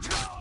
Ciao!